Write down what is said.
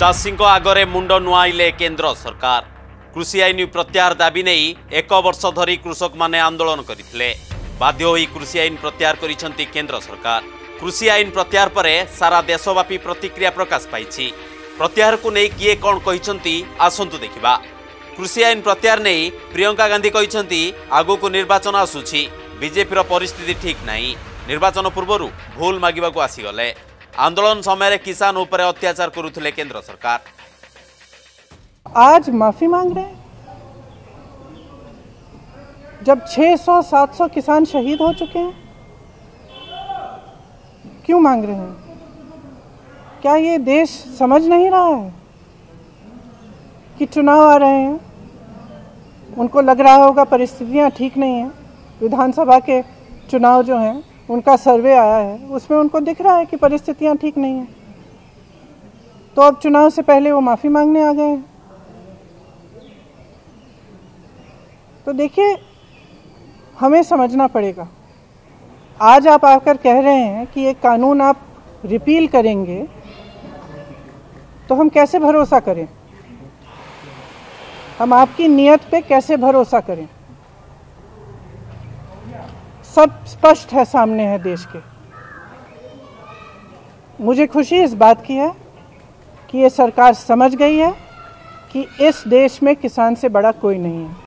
ଚାଷୀଙ୍କ ଆଗରେ ମୁଣ୍ଡ ନୁଆଇଲେ କେନ୍ଦ୍ର ସରକାର। କୃଷି ଆଇନ ପ୍ରତ୍ୟାହାର ଦାବି ନେଇ ଏକ ବର୍ଷ ଧରି କୃଷକମାନେ ଆନ୍ଦୋଳନ କରିଥିଲେ। ବାଧ୍ୟ ହୋଇ କୃଷି ଆଇନ ପ୍ରତ୍ୟାହାର କରିଛନ୍ତି କେନ୍ଦ୍ର ସରକାର। କୃଷି ଆଇନ ପ୍ରତ୍ୟାହାର ପରେ ସାରା ଦେଶବ୍ୟାପୀ ପ୍ରତିକ୍ରିୟା ପ୍ରକାଶ ପାଇଛି। ପ୍ରତ୍ୟାହାରକୁ ନେଇ କିଏ କ'ଣ କହିଛନ୍ତି ଆସନ୍ତୁ ଦେଖିବା। କୃଷି ଆଇନ ପ୍ରତ୍ୟାହାର ନେଇ ପ୍ରିୟଙ୍କା ଗାନ୍ଧୀ କହିଛନ୍ତି ଆଗକୁ ନିର୍ବାଚନ ଆସୁଛି। ବିଜେପିର ପରିସ୍ଥିତି ଠିକ୍ ନାହିଁ। ନିର୍ବାଚନ ପୂର୍ବରୁ ଭୁଲ ମାଗିବାକୁ ଆସିଗଲେ। आंदोलन समय किसान ऊपर अत्याचार करूथले केंद्र सरकार। आज माफ़ी मांग रहे हैं? जब 600-700 किसान शहीद हो चुके हैं, क्यों मांग रहे हैं? क्या ये देश समझ नहीं रहा है कि चुनाव आ रहे हैं? उनको लग रहा होगा परिस्थितियाँ ठीक नहीं है। विधानसभा के चुनाव जो हैं उनका सर्वे आया है, उसमें उनको दिख रहा है कि परिस्थितियाँ ठीक नहीं हैं। तो अब चुनाव से पहले वो माफ़ी मांगने आ गए हैं। तो देखिए, हमें समझना पड़ेगा। आज आप आकर कह रहे हैं कि ये कानून आप रिपील करेंगे तो हम कैसे भरोसा करें? हम आपकी नियत पे कैसे भरोसा करें? सब स्पष्ट है सामने है देश के। मुझे खुशी इस बात की है कि ये सरकार समझ गई है कि इस देश में किसान से बड़ा कोई नहीं है।